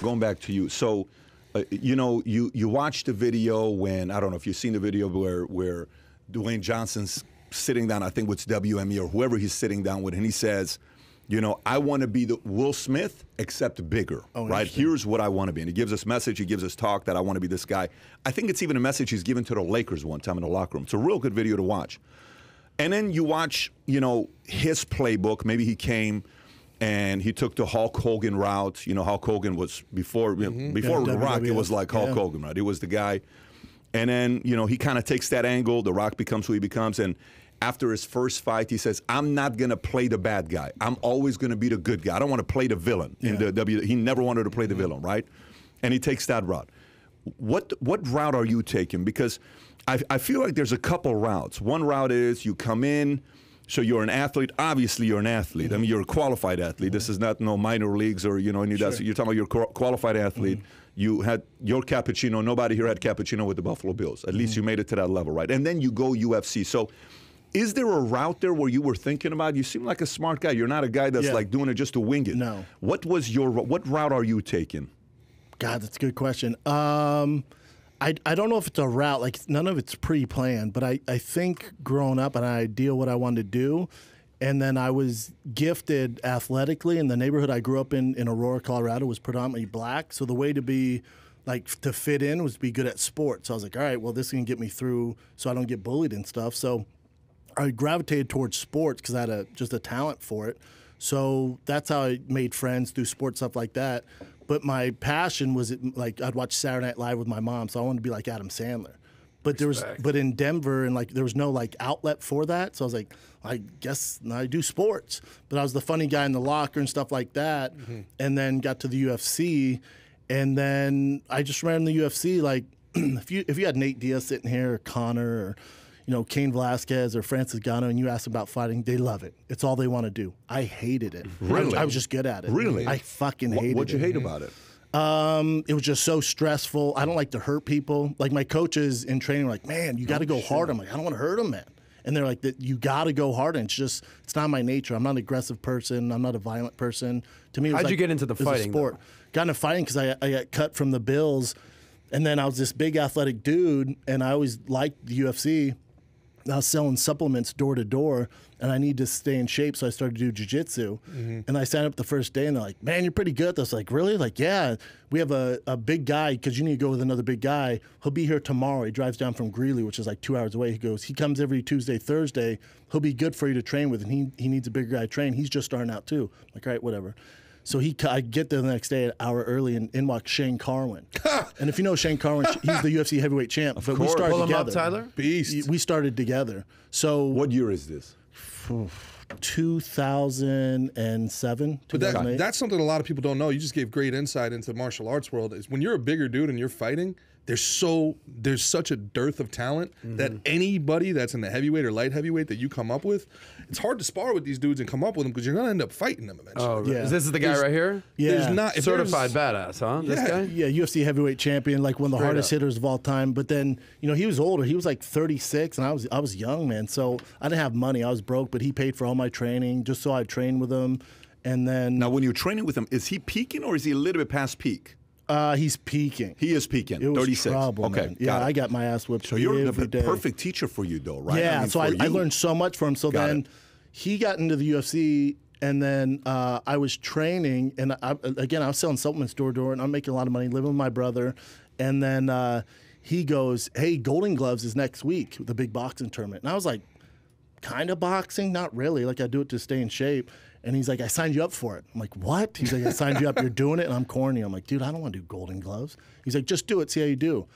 going back to you. So, uh, you know, you you watched the video when I don't know if you've seen the video where where Dwayne Johnson's sitting down. I think with WME or whoever he's sitting down with, and he says, you know, I want to be the Will Smith except bigger. Oh, right? Here's what I want to be, and he gives us message. He gives us talk that I want to be this guy. I think it's even a message he's given to the Lakers one time in the locker room. It's a real good video to watch. And then you watch, you know, his playbook. Maybe he came and he took the Hulk Hogan route. You know, Hulk Hogan was before know, before Yeah, The Rock. It was like Hulk Yeah. Hogan, right? He was the guy. And then you know he kind of takes that angle. The Rock becomes who he becomes, and after his first fight, he says, "I'm not gonna play the bad guy. I'm always gonna be the good guy. I don't want to play the villain." In the W, he never wanted to play the villain, right? And he takes that route. What what route are you taking? Because I, I feel like there's a couple routes. One route is you come in, so you're an athlete. Obviously, you're an athlete. I mean, mm-hmm. you're a qualified athlete. This is not no minor leagues or you know any. That's, you're talking about you're qualified athlete. Mm-hmm. You had your cappuccino. Nobody here had cappuccino with the Buffalo Bills. At least mm-hmm. you made it to that level, right? And then you go UFC. So. Is there a route there where you were thinking about? You seem like a smart guy. You're not a guy that's Yeah. like doing it just to wing it. No. What was your what route are you taking? God, that's a good question. Um, I, I don't know if it's a route, like none of it's pre planned, but I, I think growing up and I ideal what I wanted to do. And then I was gifted athletically, and the neighborhood I grew up in in Aurora, Colorado, was predominantly black. So the way to be like to fit in was to be good at sports. So I was like, all right, well, this can get me through, so I don't get bullied and stuff. So I gravitated towards sports because I had a, just a talent for it. So that's how I made friends through sports stuff like that. But my passion was it, like I'd watch Saturday Night Live with my mom, so I wanted to be like Adam Sandler. But there was, but in Denver and like there was no like outlet for that, so I was like, I guess I do sports. But I was the funny guy in the locker and stuff like that, mm-hmm. and then got to the UFC, and then I just ran the UFC. Like if you if you had Nate Diaz sitting here, or Conor, or you know, Cain Velasquez or Francis Ngannou, and you ask them about fighting, they love it. It's all they want to do. I hated it. Really? I, I was just good at it. Really? I fucking What, hated what'd you it. hate about it? Um, it was just so stressful. I don't like to hurt people. Like my coaches in training were like, "Man, you got to go hard." I'm like, "I don't want to hurt them, man." And they're like, "That you got to go hard." And it's just, it's not my nature. I'm not an aggressive person. I'm not a violent person. To me, it was How'd you get into the it was a fighting, sport. Got into fighting because I, I got cut from the Bills, and then I was this big athletic dude, and I always liked the UFC. I was selling supplements door to door, and I need to stay in shape, so I started to do jujitsu. Mm-hmm. And I signed up the first day, and they're like, "Man, you're pretty good." I was like, "Really?" Like, "Yeah, we have a, a big guy because you need to go with another big guy. He'll be here tomorrow. He drives down from Greeley, which is like two hours away. He goes, he comes every Tuesday, Thursday. He'll be good for you to train with, and he he needs a bigger guy to train. He's just starting out too. I'm like, all right, whatever. So he, I get there the next day an hour early, and in walks Shane Carwin. and if you know Shane Carwin, he's the UFC heavyweight champ. but we started Pull him up, together. Tyler. Beast. We started together. So What year is this? 2007, But that, 2008. that's something a lot of people don't know. You just gave great insight into the martial arts world. Is when you're a bigger dude and you're fighting, there's so there's such a dearth of talent mm-hmm. that anybody that's in the heavyweight or light heavyweight that you come up with, it's hard to spar with these dudes and come up with them because you're gonna end up fighting them eventually. Oh, Yeah. this is the guy right here. yeah. There's not Certified there's- badass, huh? This Yeah. guy. yeah, UFC heavyweight champion, like one of the Straight hardest up. hitters of all time. But then, you know, he was older. He was like 36, and I was I was young, man. So I didn't have money. I was broke, but he paid for all my training just so I trained with him. And then Now, when you're training with him, is he peaking or is he a little bit past peak? Uh, he's peaking. He is peaking. it was 36. trouble, okay, man. Yeah, got. I got my ass whipped. So you're the day. perfect teacher for you, though, right? Yeah, mean, so I, I learned so much from him. So Got then it. he got into the UFC, and then uh, I was training, and I, again I was selling supplements door to door, and I'm making a lot of money, living with my brother, and then uh, he goes, "Hey, Golden Gloves is next week, the big boxing tournament," and I was like, "Kind of boxing, not really. Like I do it to stay in shape." And he's like, I signed you up for it. I'm like, what? He's like, I signed you up. You're doing it. And I'm corny. I'm like, dude, I don't want to do golden gloves. He's like, just do it. See how you do.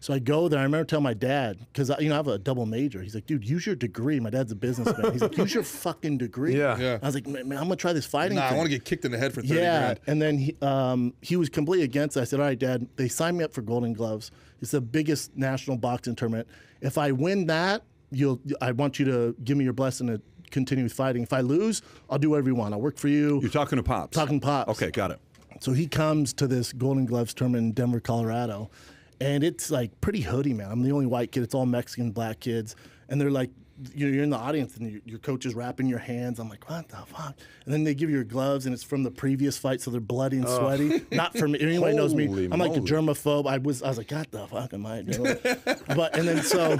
So I go there. I remember telling my dad because you know I have a double major. He's like, dude, use your degree. My dad's a businessman. He's like, use your fucking degree. Yeah. Yeah. I was like, man, man, I'm gonna try this fighting. Nah, I thing." want to get kicked in the head for thirty Yeah, grand. and then he um, he was completely against it. I said, "All right, Dad, they signed me up for Golden Gloves. It's the biggest national boxing tournament. If I win that, you'll I want you to give me your blessing to continue fighting. If I lose, I'll do whatever you want. I'll work for you." You're talking to Pops. Talking Pops. Okay, got it. So he comes to this Golden Gloves tournament in Denver, Colorado, and it's like pretty hoodie, man. I'm the only white kid. It's all Mexican black kids, and they're like you're you're in the audience and your, coach is wrapping your hands. I'm like, what the fuck? And then they give you your gloves and it's from the previous fight, so they're bloody and sweaty. Not from anyone knows me. I'm like a germaphobe. I was I was like, what the fuck am I doing? but and then so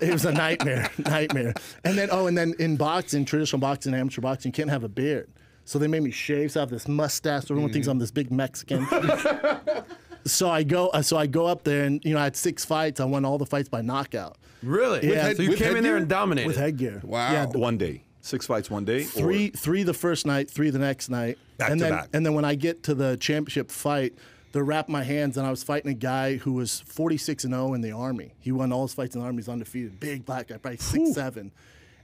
it was a nightmare, nightmare. And then oh, and then in boxing, traditional boxing, amateur boxing, you can't have a beard. So they made me shave. So I have this mustache. So everyone thinks I'm this big Mexican. so I go, uh, so I go up there, and you know, I had six fights. I won all the fights by knockout Really? Yeah. so you With came in there headgear? and dominated. with headgear. Wow. Yeah, One day, six fights one day. or- three three the first night, three the next night, Back and to then back. and then when I get to the championship fight, they wrap my hands, and I was fighting a guy who was 46 and 0 in the army. He won all his fights in the army. He's undefeated, big black guy, probably six seven.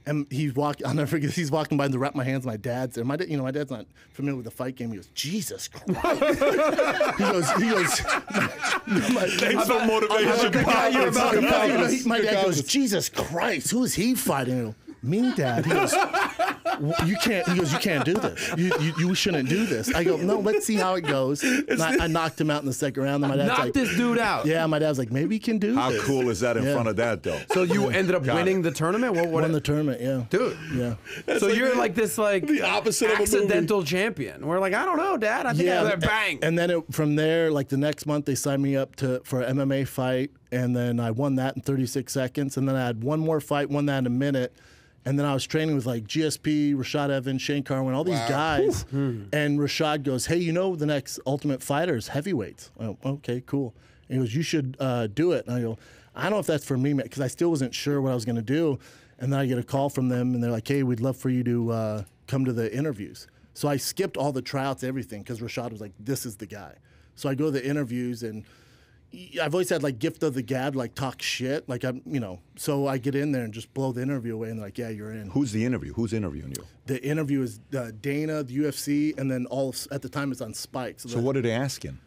And he's walking. I'll never forget. He's walking by and they wrap my hands. My dad's there. My dad, you know, my dad's not familiar with the fight game. He goes, Jesus Christ. he goes. He goes. Thanks for motivation. Yeah, Pop. it's like, yeah, you know, he- my Good dad goes. Jesus Christ, who is he fighting? Go, Me, Dad. He goes, "W- you can't. He goes, you can't do this. You, you, you shouldn't do this. I go, no, let's see how it goes. And I, I knocked him out in the second round. And my dad's Knock like, this dude out. yeah. My dad's like, maybe he can do How this. cool is that in Yeah. front of that, though? So you ended up Got winning it. the tournament? What, what Won the tournament. Yeah. dude? Yeah. so you're like this like the opposite of a accidental champion. We're like, I don't know, Dad. I think I Yeah, got bang. And then it, from there, like the next month, they signed me up to for an MMA fight, and then I won that in 36 seconds. And then I had one more fight, won that in a minute. And then I was training with like GSP, Rashad Evans, Shane Carwin, all these guys. And Rashad goes, "Hey, you know the next Ultimate Fighter is heavyweights." I go, "Okay, cool." And he goes, "You should uh, do it." And I go, "I don't know if that's for me, because I still wasn't sure what I was going to do." And then I get a call from them, and they're like, "Hey, we'd love for you to uh, come to the interviews." So I skipped all the tryouts, everything, because Rashad was like, "This is the guy." So I go to the interviews, and I've always had like gift of the gab, like talk shit, like I'm, you know. So I get in there and just blow the interview away, and like, "Yeah, you're in." Who's the interview? Who's interviewing you? The interview is uh, Dana, the UFC, and then all at the time it's on Spike. So, So what are they asking?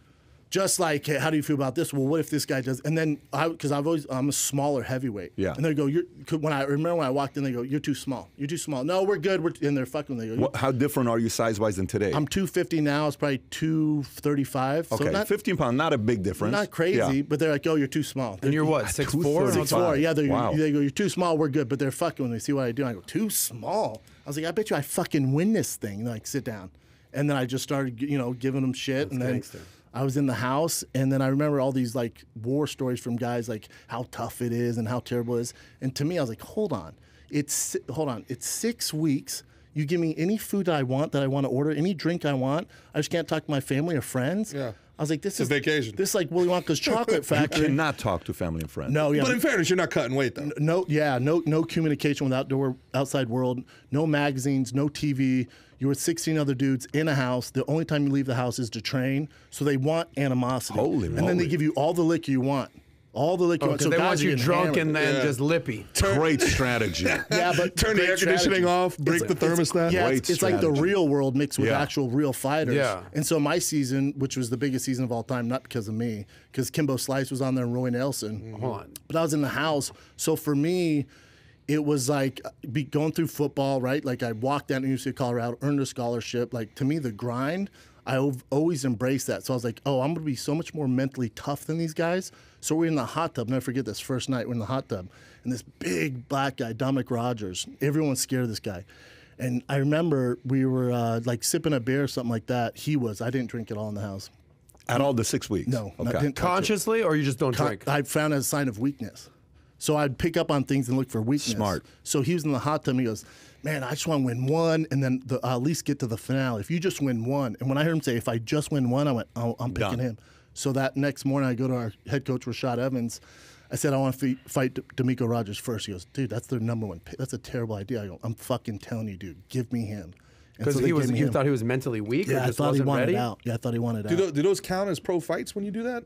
Just like, hey, how do you feel about this? Well, what if this guy does? And then I, because I've always, I'm a smaller heavyweight. Yeah. And they go, you're. 'cause When I remember when I walked in, they go, you're too small. You're too small. No, we're good. We're and they're fucking. They go, What, how different are you size wise than today? I'm 250 now. It's probably 235. okay, So not, 15 pounds, not a big difference. not crazy, Yeah. but they're like, oh, you're too small. and you're what, six four? Yeah, they're, Wow. they go, you're too small. We're good, but they're fucking when they see what I do. I go, too small. I was like, I bet you I fucking win this thing. They're like, sit down. And then I just started, you know, giving them shit. and then gangster. I was in the house, and then I remember all these like war stories from guys, like how tough it is and how terrible it is. And to me, I was like, hold on, it's hold on, it's six weeks. You give me any food that I want that I want to order, any drink I want. I just can't talk to my family or friends. Yeah. I was like, this a is vacation. This is like Willy Wonka's chocolate You factory. cannot talk to family and friends. no, yeah, But in fairness, you're not cutting weight though. no yeah no no communication with outdoor outside world no magazines no tv you're with 16 other dudes in a house the only time you leave the house is to train so they want animosity Holy and then they give you all the liquor you want all the liquor you oh, want. Because so they want you drunk hammered. and then Yeah. just lippy. Great strategy. yeah but Turn the great air conditioning strategy. off, break It's- the it's- thermostat. yeah Great it's, it's like the real world mixed with Yeah. actual real fighters Yeah. and so my season which was the biggest season of all time not because of me because kimbo slice was on there and roy nelson mm-hmm. Hold on. but I was in the house. So for me, it was like be going through football, right? Like I walked down to University of Colorado, earned a scholarship. Like to me, the grind, I ov- always embraced that. So I was like, oh, I'm going to be so much more mentally tough than these guys. So we're in the hot tub. Never forget this first night. We're in the hot tub, and this big black guy, Dominic Rogers. Everyone's scared of this guy. And I remember we were uh, like sipping a beer or something like that. He was. I didn't drink at all in the house. At all the six weeks. No, not- Okay. didn't touch it. Consciously, or you just don't Con- drink? I found it a sign of weakness. So I'd pick up on things and look for weakness. Smart. So he was in the hot tub and he goes, Man, I just want to win one and then the, I'll at least get to the finale. If you just win one. And when I heard him say, If I just win one, I went, Oh, I'm picking Done. him. So that next morning, I go to our head coach, Rashad Evans. I said, I want to fight D- Demico Rogers first. He goes, Dude, that's their number one pick. That's a terrible idea. I go, I'm fucking telling you, dude, give me him. Because so he was, gave me you him. thought he was mentally weak, or yeah, I thought he wasn't wanted ready. out. Yeah, I thought he wanted Do, out. tho- do those count as pro fights when you do that?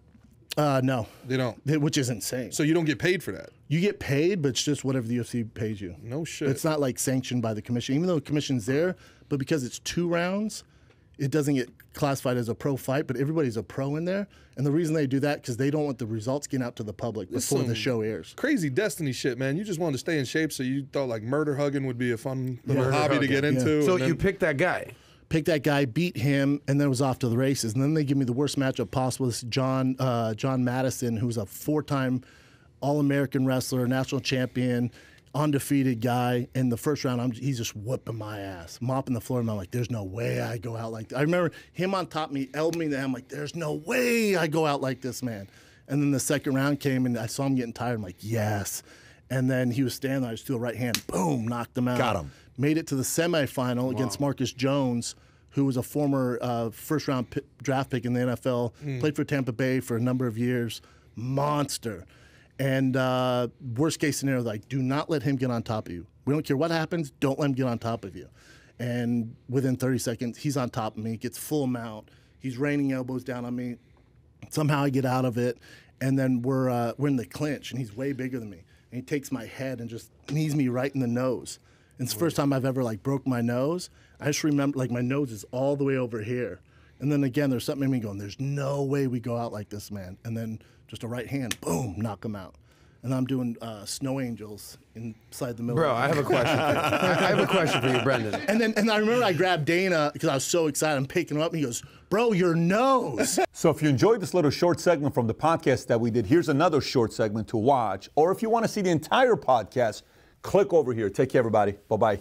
Uh, no, They don't. They- which is insane. So you don't get paid for that. You get paid, but it's just whatever the UFC pays you. No shit. It's not like sanctioned by the commission, even though the commission's there. But because it's two rounds, it doesn't get classified as a pro fight. But everybody's a pro in there, and the reason they do that because they don't want the results getting out to the public before the some- show airs. Crazy destiny shit, man. You just wanted to stay in shape, so you thought like murder hugging would be a fun little Murder hobby to hugging, get into. So and you then- picked that guy. Pick that guy, beat him, and then was off to the races. And then they give me the worst matchup possible. This John uh, Jon Madsen, who's a four-time All-American wrestler, national champion. undefeated guy. In the first round, I'm, he's just whooping my ass, mopping the floor. And I'm like, there's no way I go out like that. I remember him on top of me, elbowing me. I'm like, there's no way I go out like this, man. And then the second round came, and I saw him getting tired. I'm like, yes. And then he was standing there. I just threw a right hand, boom, knocked him out. Got him. Made it to the semifinal against Marcus Jones, who was a former uh, first round p- draft pick in the NFL, played for Tampa Bay for a number of years. Monster. And uh, worst case scenario, like, do not let him get on top of you. We don't care what happens, don't let him get on top of you. And within 30 seconds, he's on top of me, gets full mount. He's raining elbows down on me. Somehow I get out of it, and then we're uh, we're in the clinch, and he's way bigger than me. And he takes my head and just knees me right in the nose. It's the first time I've ever like broke my nose. I just remember like my nose is all the way over here. And then again, there's something in me going, "There's no way we go out like this, man." And then just a right hand, boom, knock him out. And I'm doing uh, snow angels inside the middle. Bro, of the I have a question. For you. I I have a question for you, Brendan. and then and I remember I grabbed Dana because I was so excited. I'm picking him up, and he goes, "Bro, your nose." So if you enjoyed this little short segment from the podcast that we did, here's another short segment to watch. Or if you want to see the entire podcast, click over here. Take care, everybody. Bye bye.